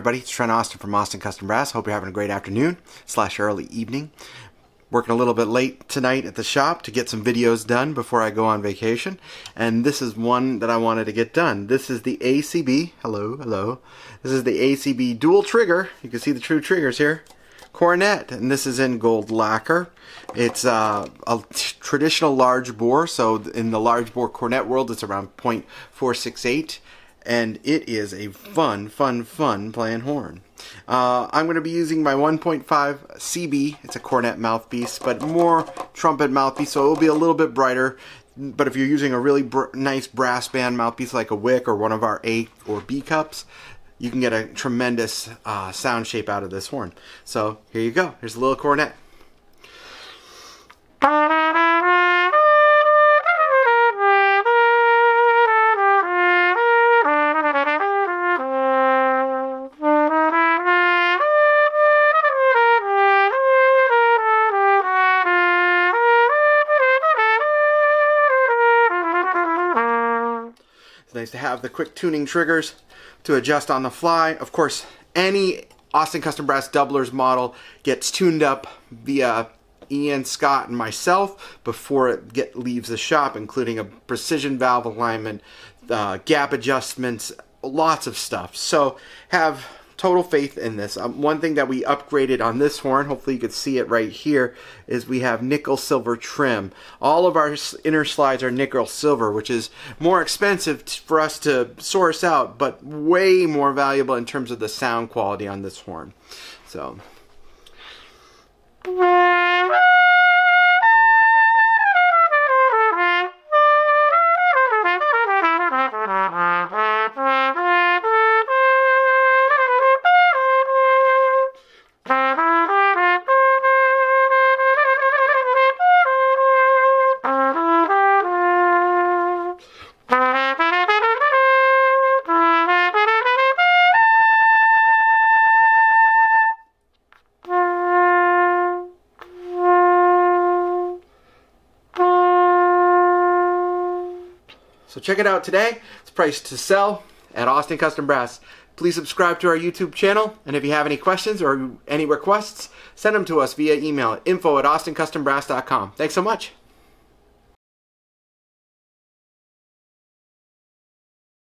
everybody, it's Trent Austin from Austin Custom Brass. Hope you're having a great afternoon slash early evening. Working a little bit late tonight at the shop to get some videos done before I go on vacation. And this is one that I wanted to get done. This is the ACB, hello, hello. This is the ACB dual trigger. You can see the true triggers here. Cornet, and this is in gold lacquer. It's uh, a traditional large bore, so in the large bore cornet world, it's around 0.468 and it is a fun, fun, fun playing horn. Uh, I'm going to be using my 1.5 CB. It's a cornet mouthpiece, but more trumpet mouthpiece, so it will be a little bit brighter. But if you're using a really br nice brass band mouthpiece like a Wick or one of our A or B cups, you can get a tremendous uh, sound shape out of this horn. So here you go. Here's a little cornet. Nice to have the quick tuning triggers to adjust on the fly. Of course, any Austin Custom Brass Doublers model gets tuned up via Ian Scott and myself before it get leaves the shop, including a precision valve alignment, uh, gap adjustments, lots of stuff. So have total faith in this. Um, one thing that we upgraded on this horn, hopefully you can see it right here, is we have nickel silver trim. All of our inner slides are nickel silver, which is more expensive for us to source out, but way more valuable in terms of the sound quality on this horn. So. So check it out today. It's priced to sell at Austin Custom Brass. Please subscribe to our YouTube channel, and if you have any questions or any requests, send them to us via email at info at austincustombrass.com. Thanks so much.